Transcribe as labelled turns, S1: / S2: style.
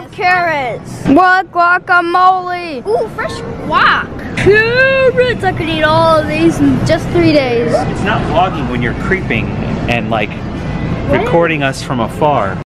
S1: love carrots. What guacamole?
S2: Ooh, fresh guac.
S1: Carrots. I could eat all of these in just three days.
S3: It's not vlogging when you're creeping and like recording us from afar.